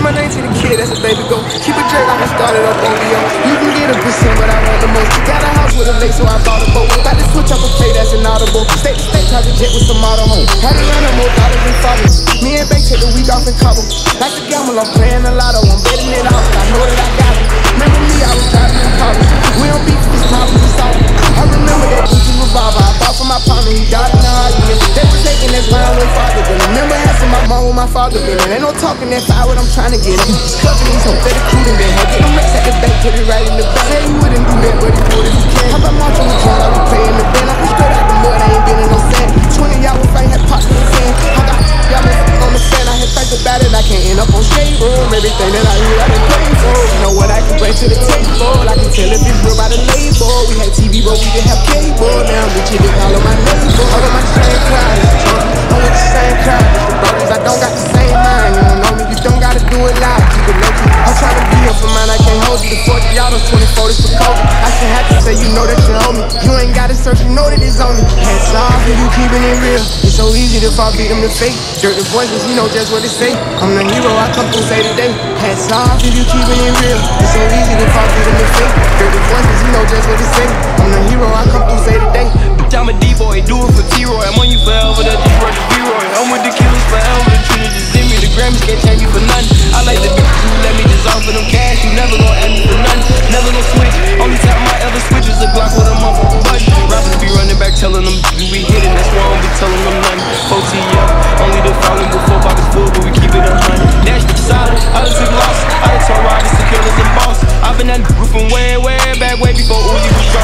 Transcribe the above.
my name to the kid, that's a baby go. Keep a jerk, I can start it up on Leo. You can get a percent, but I want the most. Got a house with a lake, so I bought a boat. About to switch up a play, that's inaudible. State to state, private jet with some model home. Had to run up more dollars than fathers. Me and Bank take the week off in Cabo. Like the gamble, I'm playing a lotto. I'm betting it off, I know that I mom where my father been. And ain't no talking that fire, what I'm trying to get. Stuffing these hoes, they the crew them been. Get them racks at the back, put it right in the back. Hey, he wouldn't do that, but he would if he can. How about marching with John, I be playing the band. I come straight out the mud, I ain't been in no sand. 20 y'all with ain't had popped in his hand. I got y'all been on the fan, I had think about it, I can't end up on shade room. Everything that I hear, I been paying for. You know what I can bring to the table. I can tell if it's real by the label. We had TV, but we didn't have cable. Now I'm rich, they my neighbor. All of my same the 40, y'all the 24, for COVID. I should have to say, you know that you own me. You ain't gotta search, you know that it's on me. Hands off, you keeping it real. It's so easy to fall victim to fake. Dirt the voices, you know just what to say. I'm the hero, I come through, to day. Hands off, you keeping it real. It's so easy to fall victim to fake. Dirt the voices, you know just what to say. I'm the hero, I come through, to day. Bitch, I'm a D-boy, do it for T-Roy. I'm on you forever, that D-Roy, the B-Roy. I'm with the killers forever, the Trinity. in me. The Grammys can't change me for nothing. I like the bitch who let me dissolve for them cash. You never gonna 14 years. Only the following before pockets full, but we keep it a hundred. Dash solid, others took loss. I told Robbins to killers and boss. I've been the roof from way, way back, way before Uzi was gone.